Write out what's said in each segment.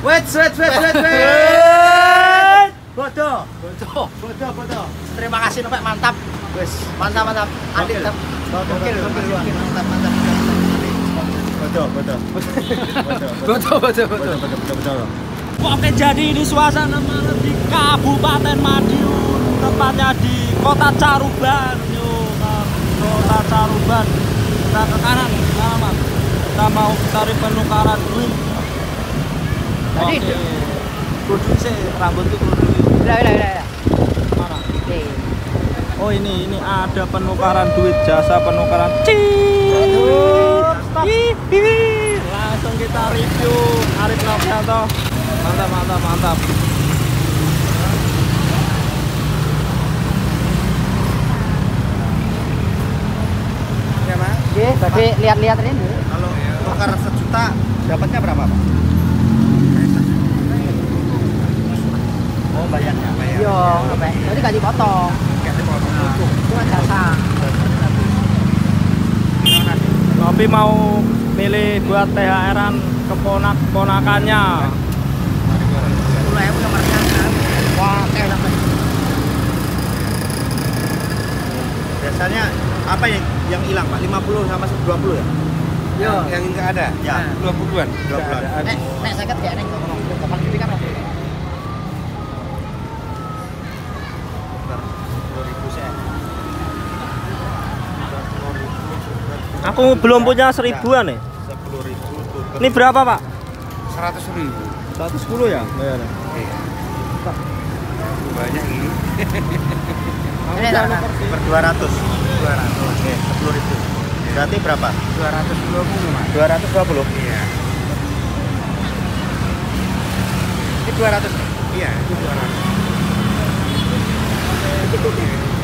Wait, wait, wait, wait, wait. Bodoh. Bodoh. Bodoh, bodoh. Terima kasih Nopek, mantap. Wes. Mantap, mantap. Adik Oke. tetap. Oke, mantap, mantap. Bodoh, bodoh. Bodoh, Betul, betul, Bodoh, bodoh, bodoh, bodoh. Oke jadi ini suasana malam di Kabupaten Madiun Tepatnya di Kota Caruban Yuk. Kota Caruban Kita ke kanan, ke kanan Mas. Kita mau cari penukaran duit Tadi Kudu sih, rambut itu kudu. Mana? Oh ini, ini ada penukaran duit Jasa penukaran Cii Stop. Ih, ih. Langsung kita review Arif Novianto Mantap, mantap, mantap Ya, Mas. Oke, berarti lihat-lihat ini. Kalau tukar sejuta dapatnya berapa, Pak? Oh, bayarnya, bayar. Iya, Nopek. Berarti gak dipotong. Kayak dipotong. Cuma jasa. Nopi mau milih buat THR-an keponak ponakannya. 10 ribu nomornya. Wah, sampai. Biasanya apa yang yang hilang, Pak? 50 sama 20 ya? Iya. Yang enggak ada. Ya, 20-an. 20-an. Nek, nek saya ya, nek ngomong. Gini kan. Aku belum punya seribuan nih. Sepuluh ribu Ini berapa pak? seratus ribu. 110 ya? Bayarnya. Iya. Banyak ini. Ini. Per dua ratus. Dua ratus. Oke, sepuluh ribu. Berarti berapa? Dua ratus dua puluh mas. Dua ratus dua puluh. Iya. Ini dua ratus nih. Iya, itu dua ratus.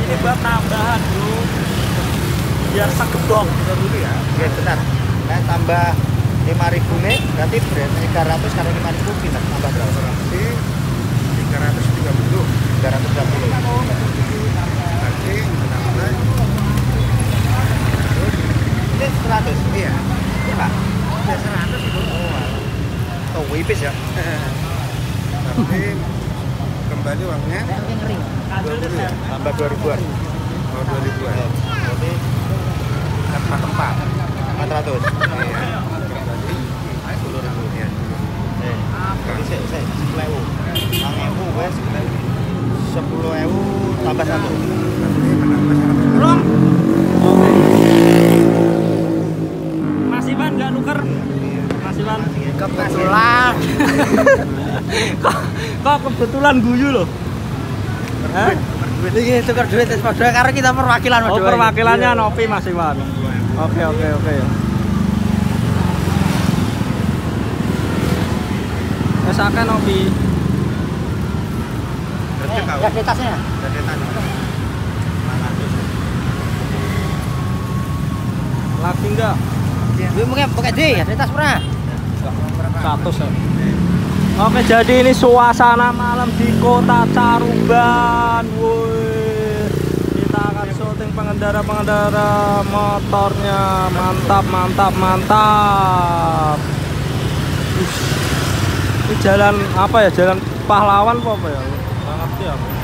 Ini buat tambahan bro. Biar segedok. dulu ya. Oke, bentar. Nah, tambah lima ribu nih, berarti berarti tiga ratus kali lima ribu kita tambah berapa? Berarti tiga ratus tiga puluh. Tiga ratus tiga puluh. Berarti ini seratus. Iya. Iya pak. Ya seratus itu. Oh, oh wipis ya. Berarti kembali uangnya Nek mungkin ngeri. tambah dua ribuan. Oh, dua ribuan. Berarti empat empat. Empat ratus. Iya. Sepuluh ribu ya. Eh, jadi saya saya sepuluh ewu. Mang ewu wes sepuluh ewu tambah satu. Belum. Mas Iwan nggak nuker? Mas Iwan. Kebetulan. kok, kok kebetulan guyu loh? Hah? Iki tukar duit wis padha karo kita perwakilan Oh perwakilannya Nopi Mas Iwan. Oke oke oke. Wes akeh Nopi. Di tasnya. Tadi. Lagi enggak? Gue mungkin pakai D ya, di tas pernah. Satu ya. Oke jadi ini suasana malam di kota Caruban. Woi. Kita akan syuting pengendara-pengendara motornya. Mantap mantap mantap. Ush. Ini jalan apa ya? Jalan pahlawan apa, apa ya? Ngerti aku. Ya.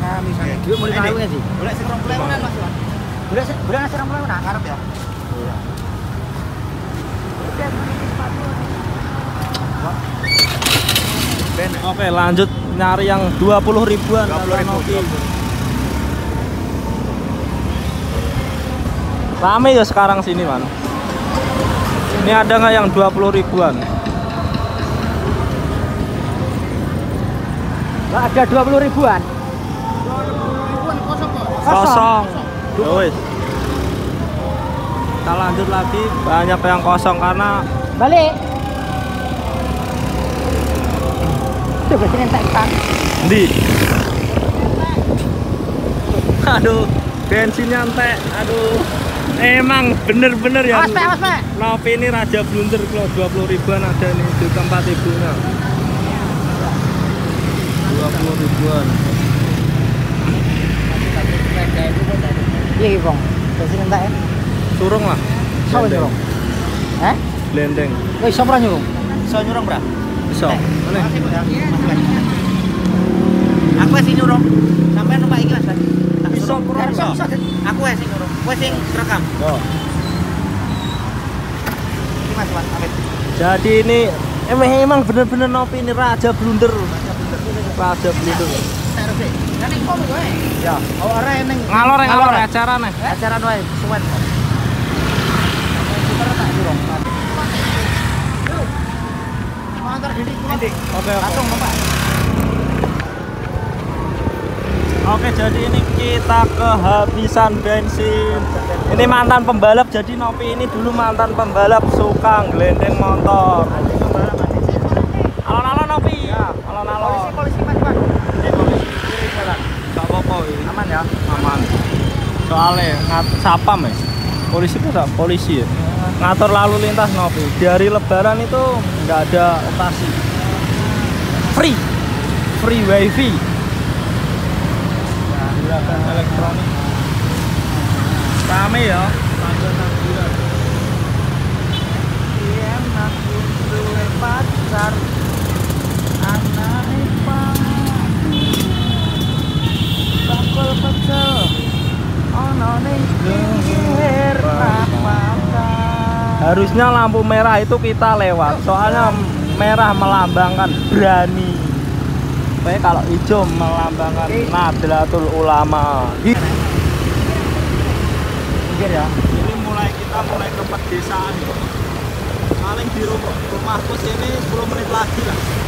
Kami saya. Gue mau lima ribu sih. Boleh ewonan, Mas. Boleh boleh ngasih orang mulai Ngarep ya. Ben. Oke lanjut nyari yang 20 ribuan 20 ribu, Noki. Rame ya sekarang sini man Ini ada nggak yang 20 ribuan? Nggak ada dua puluh ribuan. Kosong Ya wis. Kita lanjut lagi banyak yang kosong karena Balik. Berarti nentek kan. di Aduh bensin nyantek Aduh Emang bener-bener ya Awas, awas. Nopi ini raja blunder kalau 20 ribuan ada nih di tempat ibunya 20 ribuan Iya, Bang. Berarti nentek ya. Surung lah. Wis nyurung. Eh? Glendeng. Kowe iso ora nyurung? Iso nyurung, Bra? Iso. Mana? Aku sing nyurung. Sampeyan numpak iki Mas. Tak Iso, Iso. Aku sing nyurung. Kowe sing rekam. Oh. Iki Mas, Mas. Amit. Jadi ini emang emang bener-bener Novi ini raja blunder. Raja blunder. Sih. Kan kowe. Ya. Oh ora ning Ngalor ngalor acara nih. acara wae suwen. Kita tak nyurung. Motor didik kulo. Nanti. Oke oke. Langsung. Oke jadi ini kita kehabisan bensin. Ini mantan pembalap jadi Novi ini dulu mantan pembalap suka gelendeng motor. Alon-alon Novi. Alon-alon. Polisi Mas, Pak. Ini polisi kiri jalan. Gak apa-apa ini. Aman ya? aman soalnya ngat sapam ya polisi itu polisi ya ngatur lalu lintas Novi di hari lebaran itu nggak ada operasi free free wifi nah, gerakan elektronik rame ya Enak duwe pacar. Anane pati. Bakul pecel. Ono ning pinggir. Harusnya lampu merah itu kita lewat soalnya merah melambangkan berani. Pokoknya kalau hijau melambangkan Nahdlatul Ulama. Pinggir ya. ini mulai kita mulai ke pedesaan. Paling di rumah rumahku sini 10 menit lagi lah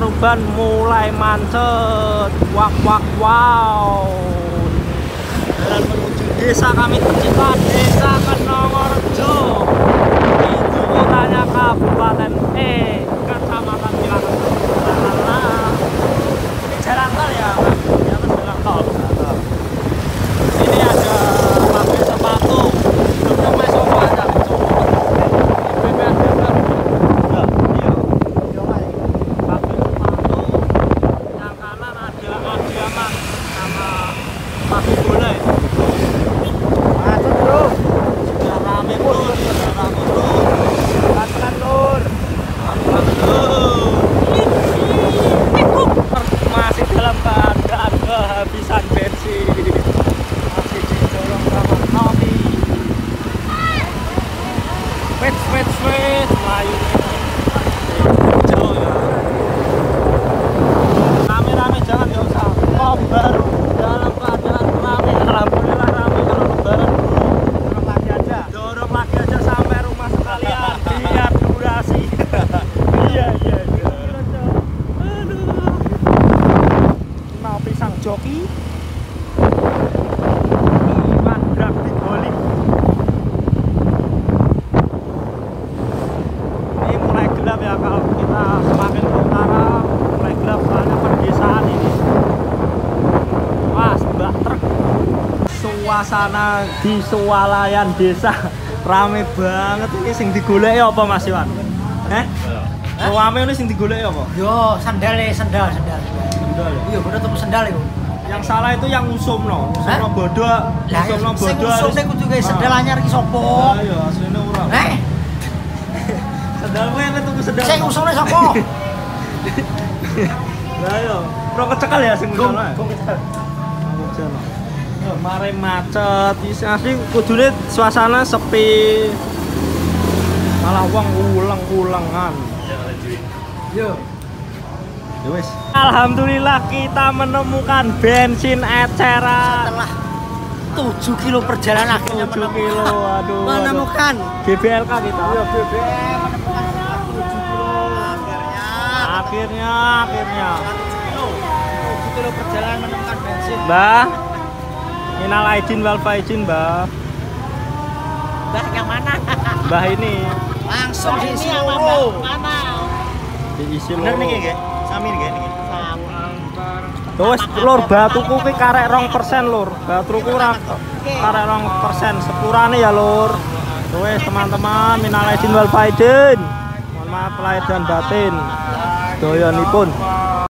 arah Caruban mulai macet wak wak wow. Jalan menuju desa kami tercinta desa Kenongorejo. Itu kotanya kabupaten eh kecamatan Bilangan ini jalan tol ya di atas jalan tol sini ada pabrik sepatu sebelum masuk ada BPN BPN ya iya pabrik sepatu yang kanan ada Adiaman sama pabrik bola itu Masuk, Bro. sudah rame bro sudah rame bro Pelan-pelan, Lur. masih dalam keadaan kehabisan bensin masih didorong sama Novi wait wait wait melayu jauh ya rame-rame jangan ya usah oh baru dalam keadaan rame alhamdulillah rame kalau lebaran Dorong lagi aja. dorong lagi aja sampai rumah sekalian biar durasi iya iya iya aduh mau pisang joki mandrak di bowling ini mulai gelap ya kalau kita semakin ke utara mulai gelap soalnya pedesaan ini wah mbak truk suasana di swalayan desa rame banget ini sing digolek apa Mas Iwan? Eh? Rame ini sing digolek apa? Yo, sandal ya, sandal, sandal. Sendal ya? Iya, bener tuku sandal iku. Yang salah itu yang usum no, usum no bodoh, usum no sing bodoh. usum kudu gawe sandal anyar iki sapa? Ayo, aslinya ora. Eh, Sendal gue yang tuku sendal. sing usumne sapa? Lah yo, pro kecekal ya sing gong kita. Ya, mare macet, isi asli kudune suasana sepi. Malah wong ulang-ulangan. Yo. Ya wis. Alhamdulillah kita menemukan bensin eceran. Setelah 7 kilo perjalanan akhirnya 7 kilo, aduh. menemukan GBLK kita. Yo, 7 kilo. Akhirnya, akhirnya. 7 kilo. 7 kilo perjalanan menemukan bensin. Mbah. Minal aidin wal faizin, Mbah. Bah, yang mana? Mbah ini Langsung Ini diisi loro. Mana? diisi Bener loro. nih nggih? Sami nggih niki. Terus lur batuku ki karek rong persen lur. Batuku ora karek rong persen. Sepurane ya lur. Wes teman-teman minal aidin wal faizin. Mohon maaf lahir dan batin. Doyanipun.